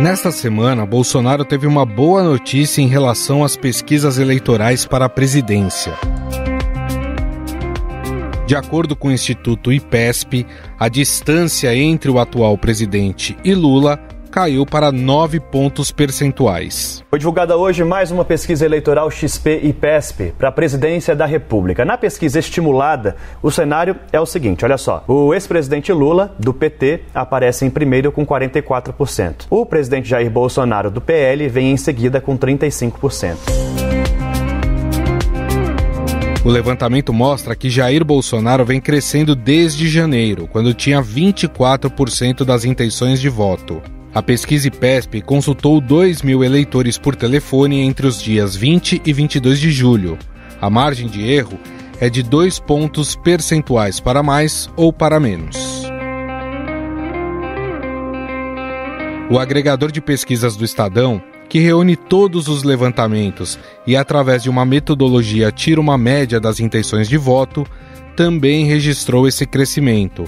Nesta semana, Bolsonaro teve uma boa notícia em relação às pesquisas eleitorais para a presidência. De acordo com o Instituto IPESP, a distância entre o atual presidente e Lula caiu para 9 pontos percentuais. Foi divulgada hoje mais uma pesquisa eleitoral XP e PESP para a presidência da República. Na pesquisa estimulada, o cenário é o seguinte: olha só. O ex-presidente Lula, do PT, aparece em primeiro com 44%. O presidente Jair Bolsonaro, do PL, vem em seguida com 35%. O levantamento mostra que Jair Bolsonaro vem crescendo desde janeiro, quando tinha 24% das intenções de voto. A pesquisa IPESP consultou 2 mil eleitores por telefone entre os dias 20 e 22 de julho. A margem de erro é de dois pontos percentuais para mais ou para menos. O agregador de pesquisas do Estadão, que reúne todos os levantamentos e, através de uma metodologia, tira uma média das intenções de voto, também registrou esse crescimento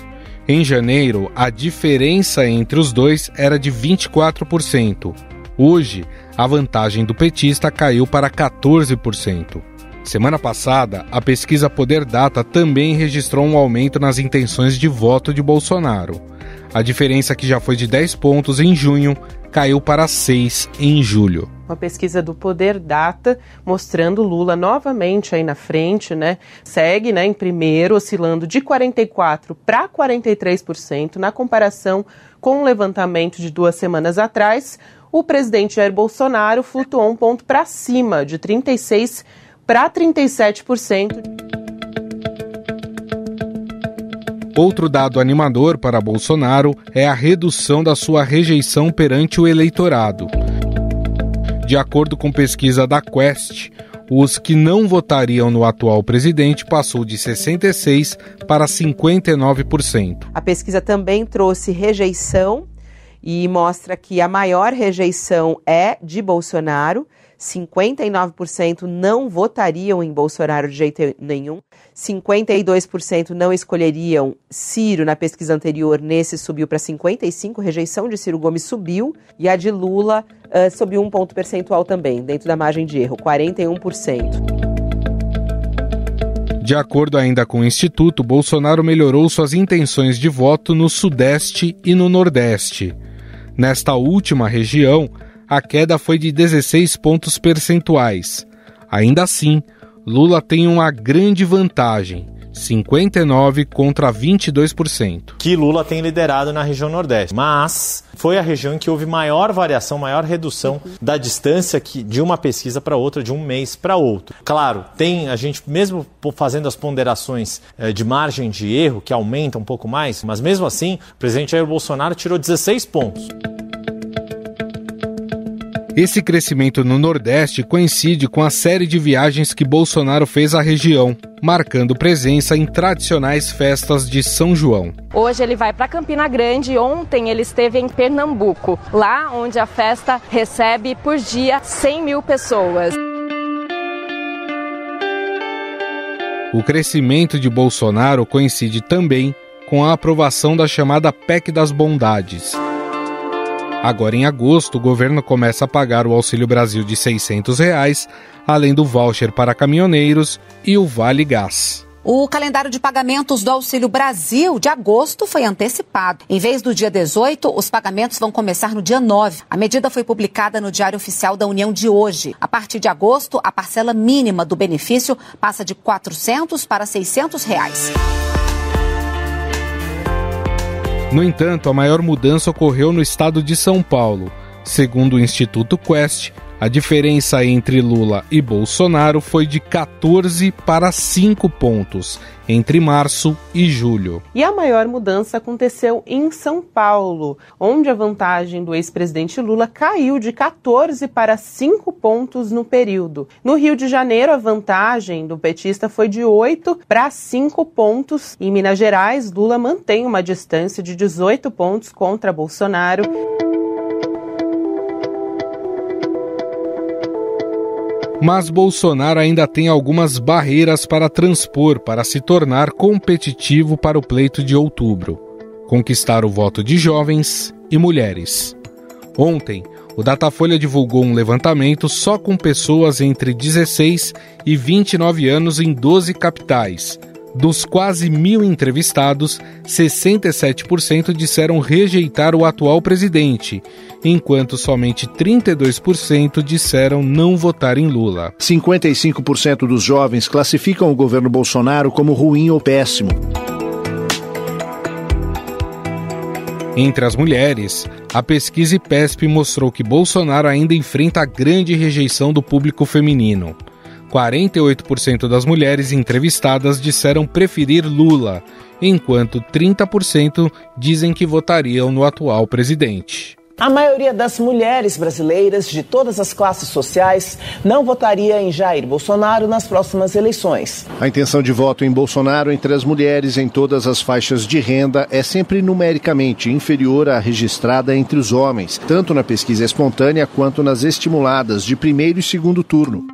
em janeiro, a diferença entre os dois era de 24%. Hoje, a vantagem do petista caiu para 14%. Semana passada, a pesquisa Poder Data também registrou um aumento nas intenções de voto de Bolsonaro. A diferença, que já foi de 10 pontos em junho, caiu para 6 em julho uma pesquisa do Poder Data mostrando Lula novamente aí na frente, né? Segue, né, em primeiro, oscilando de 44 para 43% na comparação com o levantamento de duas semanas atrás. O presidente Jair Bolsonaro flutuou um ponto para cima, de 36 para 37%. Outro dado animador para Bolsonaro é a redução da sua rejeição perante o eleitorado. De acordo com pesquisa da Quest, os que não votariam no atual presidente passou de 66% para 59%. A pesquisa também trouxe rejeição e mostra que a maior rejeição é de Bolsonaro. 59% não votariam em Bolsonaro de jeito nenhum, 52% não escolheriam Ciro na pesquisa anterior, nesse subiu para 55%, rejeição de Ciro Gomes subiu, e a de Lula uh, subiu um ponto percentual também, dentro da margem de erro, 41%. De acordo ainda com o Instituto, Bolsonaro melhorou suas intenções de voto no Sudeste e no Nordeste. Nesta última região, a queda foi de 16 pontos percentuais. Ainda assim, Lula tem uma grande vantagem. 59 contra 22%. Que Lula tem liderado na região Nordeste. Mas foi a região em que houve maior variação, maior redução da distância que, de uma pesquisa para outra, de um mês para outro. Claro, tem a gente, mesmo fazendo as ponderações eh, de margem de erro, que aumenta um pouco mais, mas mesmo assim, o presidente Jair Bolsonaro tirou 16 pontos. Esse crescimento no Nordeste coincide com a série de viagens que Bolsonaro fez à região, marcando presença em tradicionais festas de São João. Hoje ele vai para Campina Grande, ontem ele esteve em Pernambuco, lá onde a festa recebe por dia 100 mil pessoas. O crescimento de Bolsonaro coincide também com a aprovação da chamada PEC das Bondades Agora, em agosto, o governo começa a pagar o Auxílio Brasil de 600 reais, além do voucher para caminhoneiros e o Vale Gás. O calendário de pagamentos do Auxílio Brasil de agosto foi antecipado. Em vez do dia 18, os pagamentos vão começar no dia 9. A medida foi publicada no Diário Oficial da União de hoje. A partir de agosto, a parcela mínima do benefício passa de 400 para 600 reais. No entanto, a maior mudança ocorreu no estado de São Paulo. Segundo o Instituto Quest, a diferença entre Lula e Bolsonaro foi de 14 para 5 pontos entre março e julho. E a maior mudança aconteceu em São Paulo, onde a vantagem do ex-presidente Lula caiu de 14 para 5 pontos no período. No Rio de Janeiro, a vantagem do petista foi de 8 para 5 pontos. Em Minas Gerais, Lula mantém uma distância de 18 pontos contra Bolsonaro. Mas Bolsonaro ainda tem algumas barreiras para transpor para se tornar competitivo para o pleito de outubro conquistar o voto de jovens e mulheres. Ontem, o Datafolha divulgou um levantamento só com pessoas entre 16 e 29 anos em 12 capitais. Dos quase mil entrevistados, 67% disseram rejeitar o atual presidente, enquanto somente 32% disseram não votar em Lula. 55% dos jovens classificam o governo Bolsonaro como ruim ou péssimo. Entre as mulheres, a pesquisa IPESP mostrou que Bolsonaro ainda enfrenta a grande rejeição do público feminino. 48% das mulheres entrevistadas disseram preferir Lula, enquanto 30% dizem que votariam no atual presidente. A maioria das mulheres brasileiras de todas as classes sociais não votaria em Jair Bolsonaro nas próximas eleições. A intenção de voto em Bolsonaro entre as mulheres em todas as faixas de renda é sempre numericamente inferior à registrada entre os homens, tanto na pesquisa espontânea quanto nas estimuladas de primeiro e segundo turno.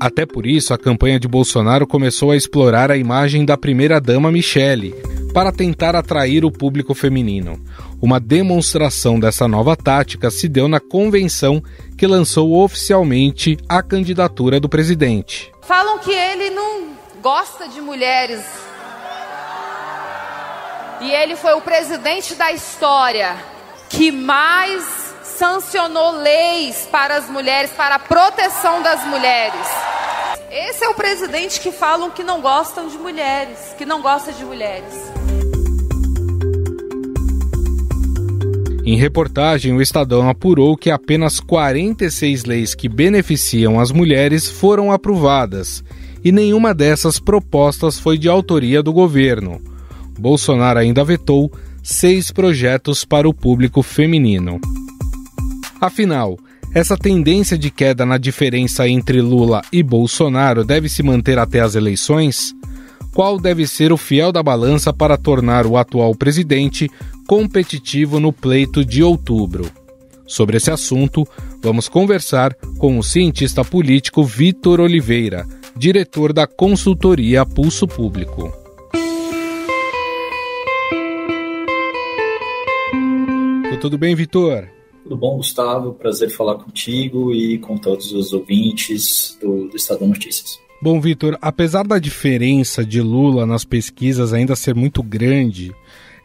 Até por isso, a campanha de Bolsonaro começou a explorar a imagem da primeira-dama Michele, para tentar atrair o público feminino. Uma demonstração dessa nova tática se deu na convenção que lançou oficialmente a candidatura do presidente. Falam que ele não gosta de mulheres. E ele foi o presidente da história que mais sancionou leis para as mulheres, para a proteção das mulheres. Esse é o presidente que falam que não gostam de mulheres, que não gosta de mulheres. Em reportagem, o Estadão apurou que apenas 46 leis que beneficiam as mulheres foram aprovadas e nenhuma dessas propostas foi de autoria do governo. Bolsonaro ainda vetou seis projetos para o público feminino. Afinal, essa tendência de queda na diferença entre Lula e Bolsonaro deve se manter até as eleições? Qual deve ser o fiel da balança para tornar o atual presidente competitivo no pleito de outubro. Sobre esse assunto, vamos conversar com o cientista político Vitor Oliveira, diretor da consultoria Pulso Público. Tudo bem, Vitor? Tudo bom, Gustavo? Prazer falar contigo e com todos os ouvintes do, do Estado Notícias. Bom, Vitor, apesar da diferença de Lula nas pesquisas ainda ser muito grande,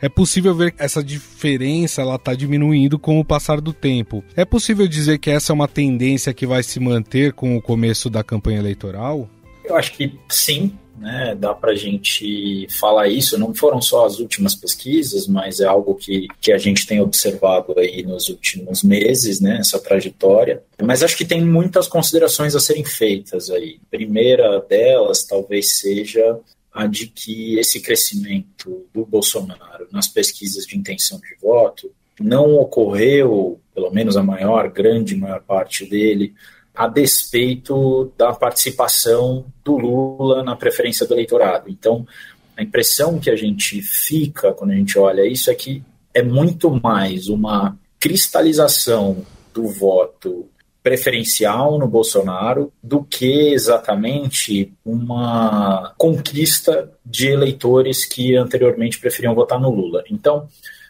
é possível ver que essa diferença ela está diminuindo com o passar do tempo. É possível dizer que essa é uma tendência que vai se manter com o começo da campanha eleitoral? Eu acho que sim, né? Dá para a gente falar isso. Não foram só as últimas pesquisas, mas é algo que, que a gente tem observado aí nos últimos meses, né? Essa trajetória. Mas acho que tem muitas considerações a serem feitas aí. primeira delas talvez seja a de que esse crescimento do Bolsonaro nas pesquisas de intenção de voto não ocorreu, pelo menos a maior, grande maior parte dele, a despeito da participação do Lula na preferência do eleitorado. Então, a impressão que a gente fica quando a gente olha isso é que é muito mais uma cristalização do voto preferencial no Bolsonaro do que exatamente uma conquista de eleitores que anteriormente preferiam votar no Lula. Então,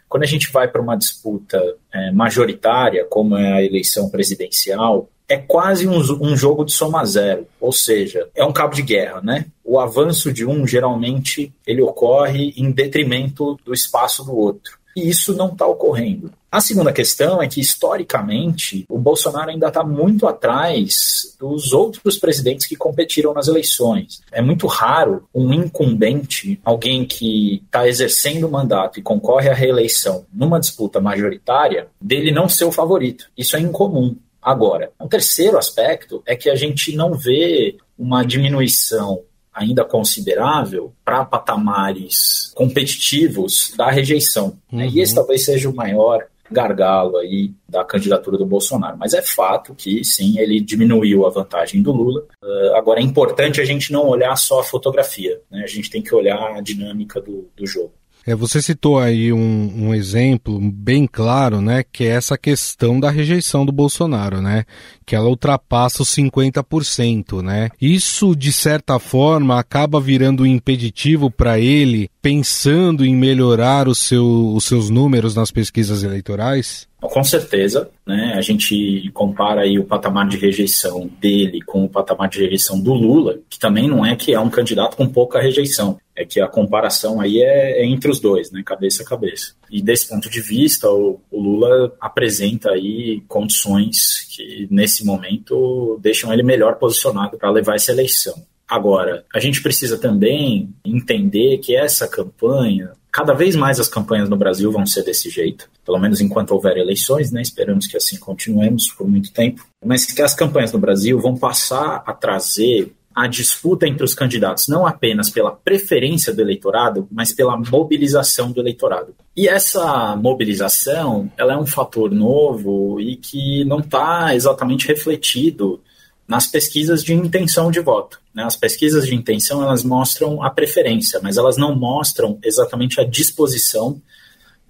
quando a gente vai para uma disputa é, majoritária, como é a eleição presidencial, é quase um, um, jogo de soma zero, ou seja, é um cabo de guerra, né? O avanço de um geralmente ele ocorre em detrimento do espaço do outro e isso não está ocorrendo. A segunda questão é que, historicamente, o Bolsonaro ainda está muito atrás dos outros presidentes que competiram nas eleições. É muito raro um incumbente, alguém que está exercendo o mandato e concorre à reeleição numa disputa majoritária, dele não ser o favorito. Isso é incomum. Agora, um terceiro aspecto é que a gente não vê uma diminuição ainda considerável para patamares competitivos da rejeição. Uhum. Né? E esse uhum. talvez seja o maior gargalo aí da candidatura do Bolsonaro. Mas é fato que, sim, ele diminuiu a vantagem do Lula. Uh, agora, é importante a gente não olhar só a fotografia, né? a gente tem que olhar a dinâmica do, do jogo. É, você citou aí um, um, exemplo bem claro, né, que é essa questão da rejeição do Bolsonaro, né, que ela ultrapassa os 50%, né. Isso, de certa forma, acaba virando um impeditivo para ele, pensando em melhorar seu, os seus números nas pesquisas eleitorais? Com certeza, né? A gente compara aí o patamar de rejeição dele com o patamar de rejeição do Lula, que também não é que é um candidato com pouca rejeição, é que a comparação aí é, é entre os dois, né? Cabeça a cabeça. E desse ponto de vista, o, o Lula apresenta aí condições que nesse momento deixam ele melhor posicionado para levar essa eleição. Agora, a gente precisa também entender que essa campanha Cada vez mais as campanhas no Brasil vão ser desse jeito, pelo menos enquanto houver eleições, né? Esperamos que assim continuemos por muito tempo. Mas que as campanhas no Brasil vão passar a trazer a disputa entre os candidatos, não apenas pela preferência do eleitorado, mas pela mobilização do eleitorado. E essa mobilização, ela é um fator novo e que não está exatamente refletido nas pesquisas de intenção de voto. Né? As pesquisas de intenção elas mostram a preferência, mas elas não mostram exatamente a disposição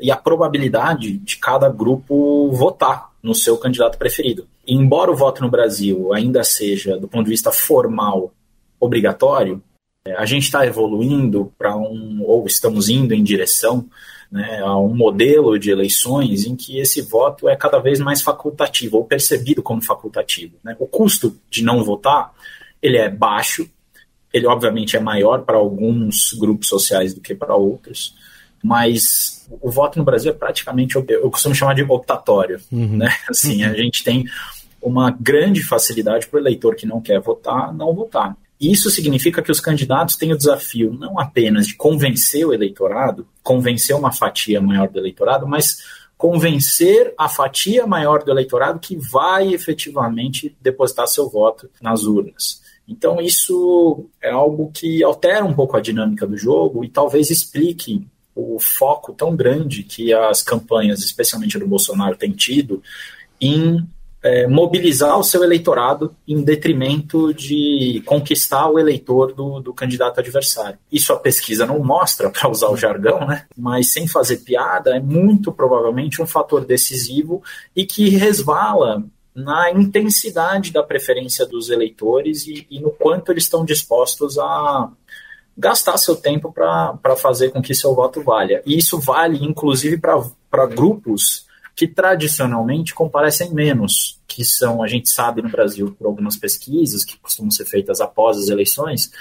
e a probabilidade de cada grupo votar no seu candidato preferido. Embora o voto no Brasil ainda seja, do ponto de vista formal, obrigatório, é, a gente está evoluindo para um, ou estamos indo em direção né, a um modelo de eleições em que esse voto é cada vez mais facultativo, ou percebido como facultativo. Né? O custo de não votar ele é baixo, ele obviamente é maior para alguns grupos sociais do que para outros, mas o voto no Brasil é praticamente, eu costumo chamar de optatório. Uhum. Né? Assim, a gente tem uma grande facilidade para o eleitor que não quer votar, não votar. Isso significa que os candidatos têm o desafio não apenas de convencer o eleitorado, convencer uma fatia maior do eleitorado, mas convencer a fatia maior do eleitorado que vai efetivamente depositar seu voto nas urnas. Então, isso é algo que altera um pouco a dinâmica do jogo e talvez explique o foco tão grande que as campanhas, especialmente do Bolsonaro, têm tido em é, mobilizar o seu eleitorado em detrimento de conquistar o eleitor do, do candidato adversário. Isso a pesquisa não mostra, para usar o jargão, né? mas sem fazer piada, é muito provavelmente um fator decisivo e que resvala na intensidade da preferência dos eleitores e, e no quanto eles estão dispostos a gastar seu tempo para fazer com que seu voto valha. E isso vale, inclusive, para grupos que tradicionalmente comparecem menos, que são, a gente sabe no Brasil por algumas pesquisas que costumam ser feitas após as eleições,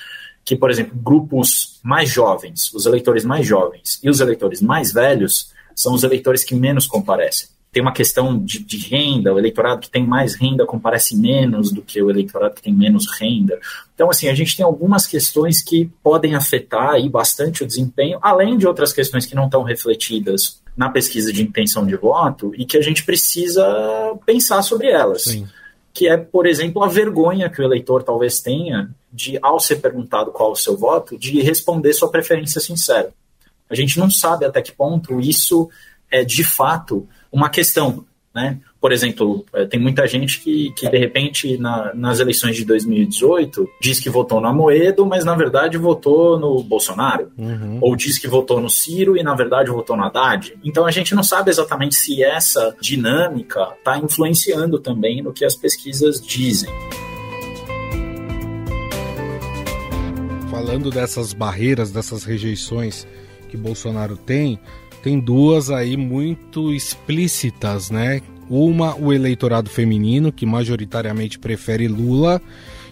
que, por exemplo, grupos mais jovens, os eleitores mais jovens e os eleitores mais velhos são os eleitores que menos comparecem. Tem uma questão de, de renda, o eleitorado que tem mais renda comparece menos do que o eleitorado que tem menos renda. Então, assim, a gente tem algumas questões que podem afetar aí bastante o desempenho, além de outras questões que não estão refletidas na pesquisa de intenção de voto e que a gente precisa pensar sobre elas. Sim. Que é, por exemplo, a vergonha que o eleitor talvez tenha de, ao ser perguntado qual o seu voto, de responder sua preferência sincera. A gente não sabe até que ponto isso é de fato uma questão. Né? Por exemplo, é, tem muita gente que, que de repente, na, nas eleições de 2018, diz que votou no Amoedo, mas na verdade votou no Bolsonaro. Uhum. Ou diz que votou no Ciro e na verdade votou no Haddad. Então a gente não sabe exatamente se essa dinâmica está influenciando também no que as pesquisas dizem. Falando dessas barreiras, dessas rejeições que Bolsonaro tem, tem duas aí muito explícitas, né? Uma, o eleitorado feminino, que majoritariamente prefere Lula.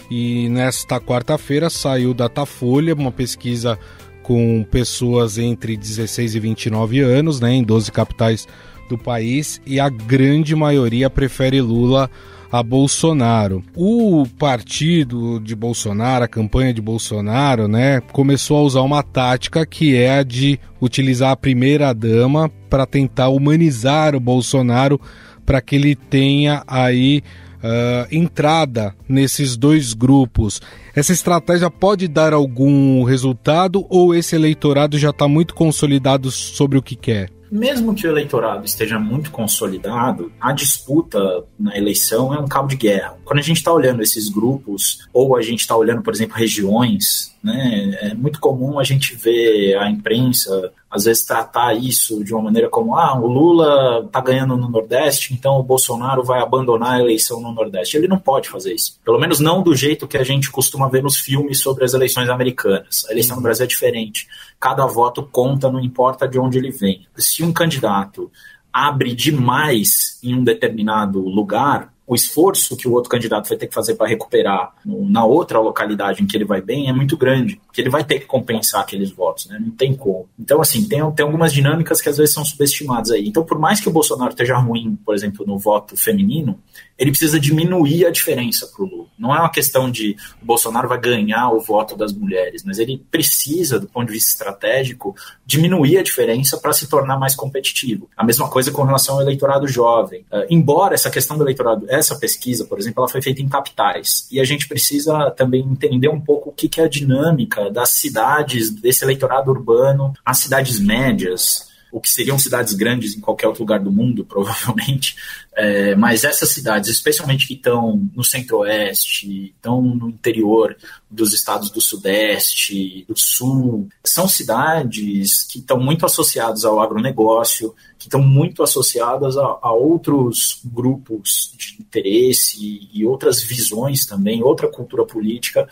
E nesta quarta-feira saiu Datafolha, uma pesquisa com pessoas entre 16 e 29 anos, né, em 12 capitais do país, e a grande maioria prefere Lula a Bolsonaro. O partido de Bolsonaro, a campanha de Bolsonaro, né, começou a usar uma tática que é a de utilizar a primeira dama para tentar humanizar o Bolsonaro para que ele tenha aí uh, entrada nesses dois grupos. Essa estratégia pode dar algum resultado ou esse eleitorado já está muito consolidado sobre o que quer? mesmo que o eleitorado esteja muito consolidado, a disputa na eleição é um cabo de guerra. Quando a gente está olhando esses grupos, ou a gente está olhando, por exemplo, regiões, né, é muito comum a gente ver a imprensa às vezes tratar isso de uma maneira como ah, o Lula está ganhando no Nordeste, então o Bolsonaro vai abandonar a eleição no Nordeste. Ele não pode fazer isso. Pelo menos não do jeito que a gente costuma ver nos filmes sobre as eleições americanas. A eleição no. Brasil é diferente. Cada voto conta, não importa de onde ele vem. Se um candidato abre demais em um determinado lugar, o esforço que o outro candidato vai ter que fazer para recuperar no, na outra localidade em que ele vai bem é muito grande, porque ele vai ter que compensar aqueles votos, né? Não tem como. Então, assim, tem, tem algumas dinâmicas que às vezes são subestimadas aí. Então, por mais que o Bolsonaro esteja ruim, por exemplo, no voto feminino, ele precisa diminuir a diferença para o Lula. Não é uma questão de o Bolsonaro vai ganhar o voto das mulheres, mas ele precisa, do ponto de vista estratégico, diminuir a diferença para se tornar mais competitivo. A mesma coisa com relação ao eleitorado jovem. Uh, embora essa questão do eleitorado, essa pesquisa, por exemplo, ela foi feita em capitais, e a gente precisa também entender um pouco o que, que é a dinâmica das cidades, desse eleitorado urbano, as cidades médias, o que seriam cidades grandes em qualquer outro lugar do mundo, provavelmente, é, mas essas cidades, especialmente que estão no centro-oeste, estão no interior dos estados do sudeste, do sul, são cidades que estão muito associadas ao agronegócio, que estão muito associadas a, a outros grupos de interesse e outras visões também, outra cultura política,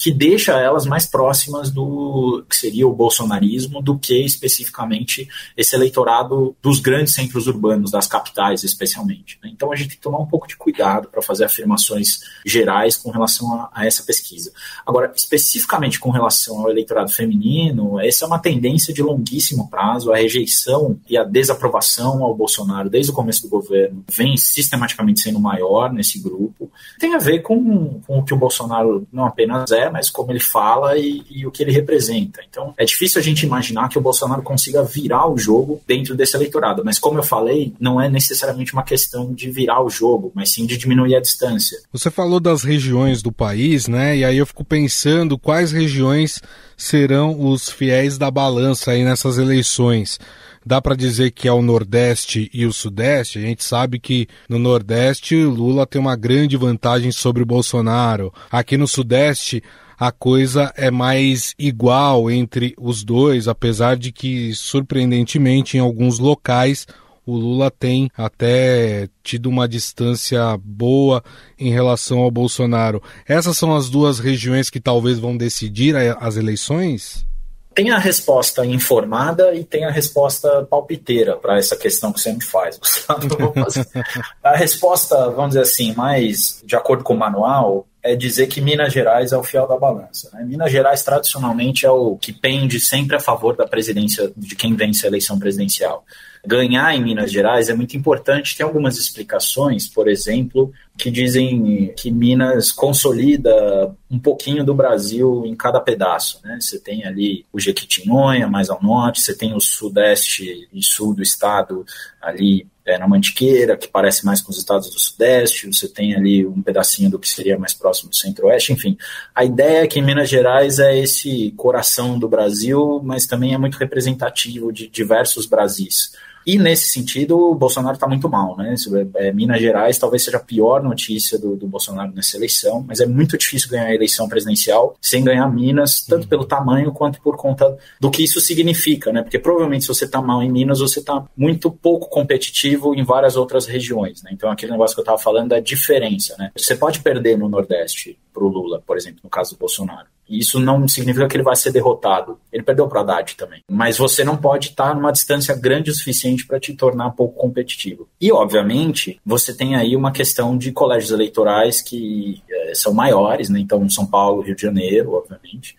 que deixa elas mais próximas do que seria o bolsonarismo do que especificamente esse eleitorado dos grandes centros urbanos, das capitais especialmente. Né? Então a gente tem que tomar um pouco de cuidado para fazer afirmações gerais com relação a, a, essa pesquisa. Agora, especificamente com relação ao eleitorado feminino, essa é uma tendência de longuíssimo prazo, a rejeição e a desaprovação ao Bolsonaro desde o começo do governo vem sistematicamente sendo maior nesse grupo. Tem a ver com, com o que o Bolsonaro não apenas é, mas como ele fala e, e, o que ele representa. Então, é difícil a gente imaginar que o Bolsonaro consiga virar o jogo dentro desse eleitorado. Mas, como eu falei, não é necessariamente uma questão de virar o jogo, mas sim de diminuir a distância. Você falou das regiões do país, né? E aí eu fico pensando quais regiões serão os fiéis da balança aí nessas eleições dá para dizer que é o Nordeste e o Sudeste. A gente sabe que no Nordeste Lula tem uma grande vantagem sobre o Bolsonaro. Aqui no Sudeste a coisa é mais igual entre os dois, apesar de que, surpreendentemente, em alguns locais o Lula tem até tido uma distância boa em relação ao Bolsonaro. Essas são as duas regiões que talvez vão decidir as eleições? Tem a resposta informada e tem a resposta palpiteira para essa questão que você me faz. a resposta, vamos dizer assim, mais de acordo com o manual, é dizer que Minas Gerais é o fiel da balança. Né? Minas Gerais, tradicionalmente, é o que pende sempre a favor da presidência, de quem vence a eleição presidencial. Ganhar em Minas Gerais é muito importante. Tem algumas explicações, por exemplo, que dizem que Minas consolida um pouquinho do Brasil em cada pedaço. Né? Você tem ali o Jequitinhonha, mais ao norte, você tem o sudeste e sul do estado ali é, na Mantiqueira, que parece mais com os estados do Sudeste, você tem ali um pedacinho do que seria mais próximo do Centro-Oeste, enfim. A ideia é que Minas Gerais é esse coração do Brasil, mas também é muito representativo de diversos Brasis. E nesse sentido, o Bolsonaro está muito mal, né? É, Minas Gerais talvez seja a pior notícia do, do, Bolsonaro nessa eleição, mas é muito difícil ganhar a eleição presidencial sem ganhar Minas, tanto pelo tamanho quanto por conta do que isso significa, né? Porque provavelmente se você está mal em Minas, você está muito pouco competitivo em várias outras regiões, né? Então aquele negócio que eu estava falando da diferença, né? Você pode perder no Nordeste para o Lula, por exemplo, no caso do Bolsonaro. Isso não significa que ele vai ser derrotado. Ele perdeu para o Haddad também. Mas você não pode estar numa distância grande o suficiente para te tornar pouco competitivo. E, obviamente, você tem aí uma questão de colégios eleitorais que é, são maiores, né? Então, São Paulo, Rio de Janeiro, obviamente.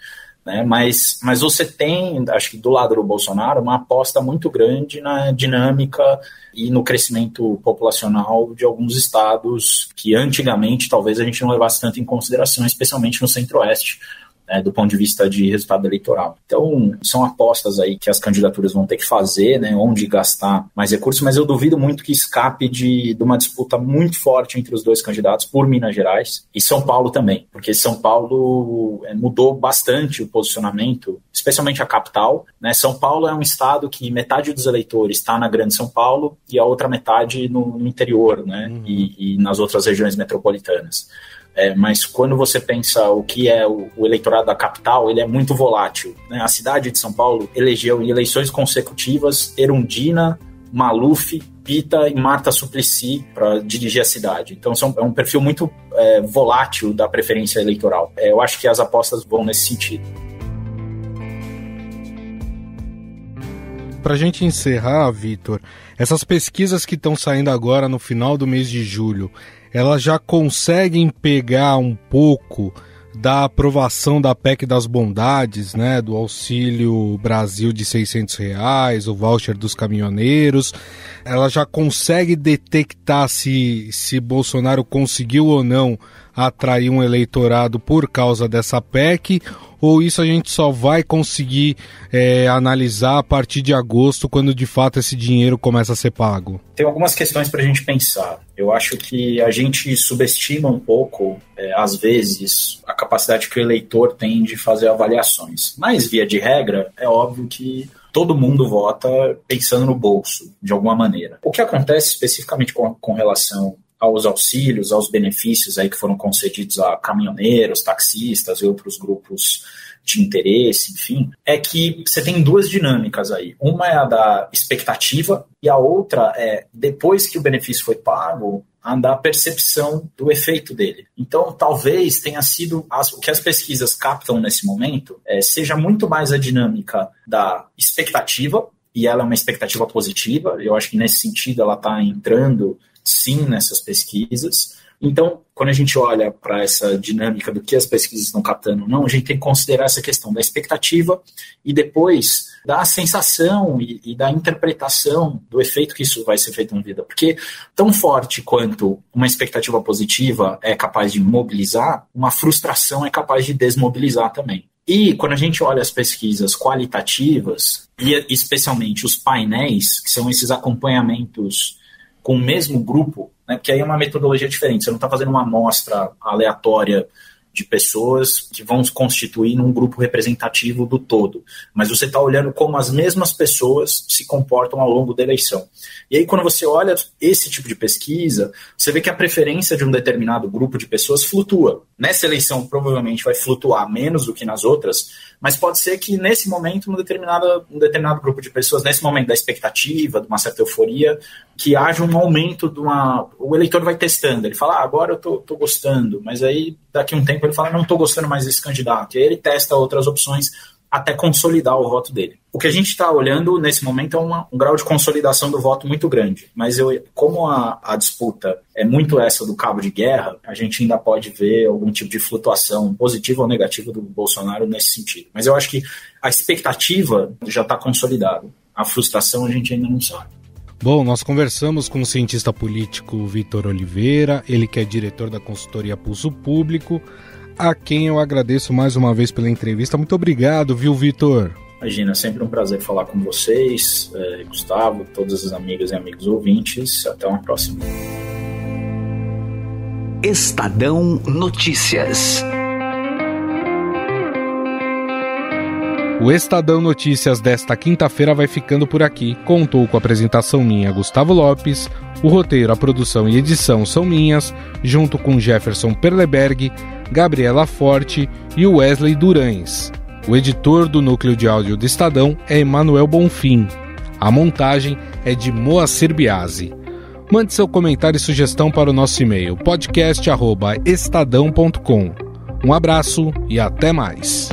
Né? Mas, mas você tem, acho que do lado do Bolsonaro, uma aposta muito grande na dinâmica e no crescimento populacional de alguns estados que antigamente talvez a gente não levasse tanto em consideração, especialmente no centro-oeste, né, do ponto de vista de resultado eleitoral. Então, são apostas aí que as candidaturas vão ter que fazer, né, onde gastar mais recursos, mas eu duvido muito que escape de, de uma disputa muito forte entre os dois candidatos por Minas Gerais e São Paulo também, porque São Paulo é, mudou bastante o posicionamento, especialmente a capital. Né? São Paulo é um estado que metade dos eleitores está na Grande São Paulo e a outra metade no, no interior né? Uhum. E, e nas outras regiões metropolitanas. É, mas quando você pensa o que é o, o, eleitorado da capital, ele é muito volátil. Né? A cidade de São Paulo elegeu em eleições consecutivas Erundina, Maluf, Pita e Marta Suplicy para dirigir a cidade. Então são, é um perfil muito é, volátil da preferência eleitoral. É, eu acho que as apostas vão nesse sentido. Para a gente encerrar, Vitor, essas pesquisas que estão saindo agora no final do mês de julho, elas já conseguem pegar um pouco da aprovação da PEC das bondades, né, do Auxílio Brasil de 600 reais, o voucher dos caminhoneiros, ela já consegue detectar se, se Bolsonaro conseguiu ou não atrair um eleitorado por causa dessa PEC ou isso a gente só vai conseguir é, analisar a partir de agosto, quando de fato esse dinheiro começa a ser pago? Tem algumas questões para a gente pensar. Eu acho que a gente subestima um pouco, é, às vezes, a capacidade que o eleitor tem de fazer avaliações. Mas, via de regra, é óbvio que todo mundo vota pensando no bolso, de alguma maneira. O que acontece especificamente com, com relação aos auxílios, aos benefícios aí que foram concedidos a caminhoneiros, taxistas e outros grupos de interesse, enfim, é que você tem duas dinâmicas aí. Uma é a da expectativa e a outra é, depois que o benefício foi pago, a da percepção do efeito dele. Então, talvez tenha sido as, o que as pesquisas captam nesse momento é, seja muito mais a dinâmica da expectativa, e ela é uma expectativa positiva, eu acho que nesse sentido ela está entrando sim nessas pesquisas. Então, quando a gente olha para essa dinâmica do que as pesquisas estão captando ou não, a gente tem que considerar essa questão da expectativa e depois da sensação e, e, da interpretação do efeito que isso vai ser feito na vida. Porque tão forte quanto uma expectativa positiva é capaz de mobilizar, uma frustração é capaz de desmobilizar também. E quando a gente olha as pesquisas qualitativas, e especialmente os painéis, que são esses acompanhamentos com o mesmo grupo, né, aí é uma metodologia diferente. Você não está fazendo uma amostra aleatória de pessoas que vão se constituir num grupo representativo do todo, mas você está olhando como as mesmas pessoas se comportam ao longo da eleição. E aí, quando você olha esse tipo de pesquisa, você vê que a preferência de um determinado grupo de pessoas flutua. Nessa eleição, provavelmente vai flutuar menos do que nas outras, mas pode ser que nesse momento, um determinado, um determinado grupo de pessoas, nesse momento da expectativa, de uma certa euforia, que haja um aumento de uma. O eleitor vai testando, ele fala, ah, agora eu tô gostando, mas aí daqui a um tempo ele fala, não tô gostando mais desse candidato. E aí ele testa outras opções até consolidar o voto dele. O que a gente está olhando nesse momento é uma, um grau de consolidação do voto muito grande. Mas eu, como a, a, disputa é muito essa do cabo de guerra, a gente ainda pode ver algum tipo de flutuação positiva ou negativa do Bolsonaro nesse sentido. Mas eu acho que a expectativa já está consolidada. A frustração a gente ainda não sabe. Bom, nós conversamos com o cientista político Vitor Oliveira, ele que é diretor da consultoria Pulso Público a quem eu agradeço mais uma vez pela entrevista. Muito obrigado, viu, Vitor? Imagina, sempre um prazer falar com vocês, é, Gustavo, todas as amigas e amigos ouvintes. Até uma próxima. Estadão Notícias. O Estadão Notícias desta quinta-feira vai ficando por aqui. Contou com a apresentação minha, Gustavo Lopes. O roteiro, a produção e edição são minhas, junto com Jefferson Perleberg Gabriela Forte e Wesley Durães. O editor do núcleo de áudio do Estadão é Emanuel Bonfim. A montagem é de Moacir Biasi. Mande seu comentário e sugestão para o nosso e-mail podcast@estadão.com. Um abraço e até mais.